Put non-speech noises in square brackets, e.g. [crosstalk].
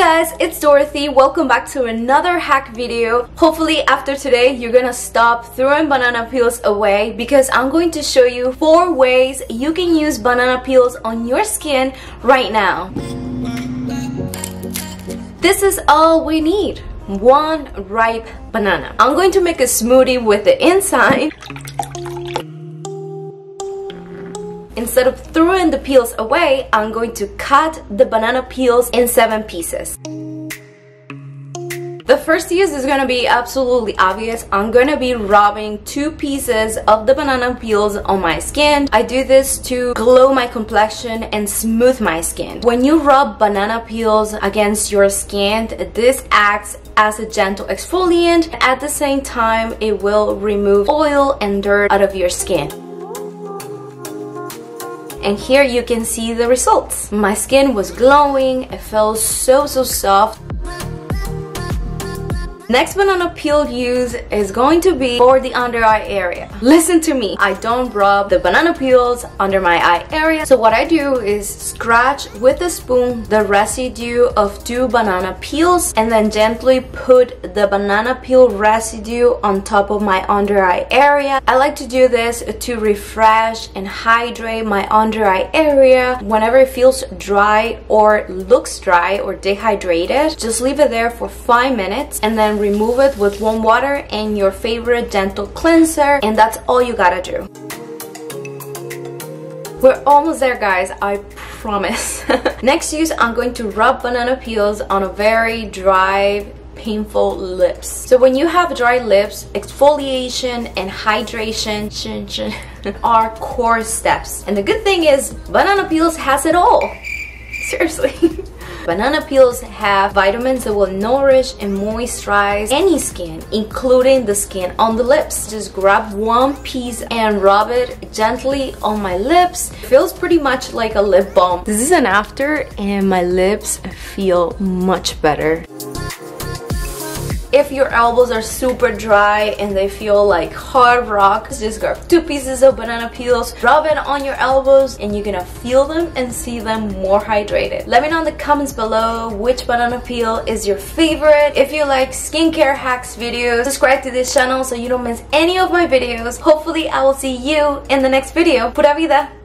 guys, it's Dorothy. Welcome back to another hack video. Hopefully after today, you're gonna stop throwing banana peels away because I'm going to show you four ways you can use banana peels on your skin right now. This is all we need. One ripe banana. I'm going to make a smoothie with the inside Instead of throwing the peels away, I'm going to cut the banana peels in seven pieces. The first use is going to be absolutely obvious. I'm going to be rubbing two pieces of the banana peels on my skin. I do this to glow my complexion and smooth my skin. When you rub banana peels against your skin, this acts as a gentle exfoliant. At the same time, it will remove oil and dirt out of your skin and here you can see the results. My skin was glowing, it felt so so soft Next banana peel use is going to be for the under eye area. Listen to me, I don't rub the banana peels under my eye area. So what I do is scratch with a spoon the residue of two banana peels and then gently put the banana peel residue on top of my under eye area. I like to do this to refresh and hydrate my under eye area. Whenever it feels dry or looks dry or dehydrated, just leave it there for five minutes and then remove it with warm water and your favorite dental cleanser and that's all you gotta do. We're almost there guys, I promise. [laughs] Next use, I'm going to rub banana peels on a very dry painful lips. So when you have dry lips, exfoliation and hydration [laughs] are core steps. And the good thing is, banana peels has it all. Banana peels have vitamins that will nourish and moisturize any skin, including the skin on the lips. Just grab one piece and rub it gently on my lips. It feels pretty much like a lip balm. This is an after and my lips feel much better if your elbows are super dry and they feel like hard rock just grab two pieces of banana peels rub it on your elbows and you're gonna feel them and see them more hydrated. Let me know in the comments below which banana peel is your favorite. If you like skincare hacks videos subscribe to this channel so you don't miss any of my videos. Hopefully i will see you in the next video. Pura vida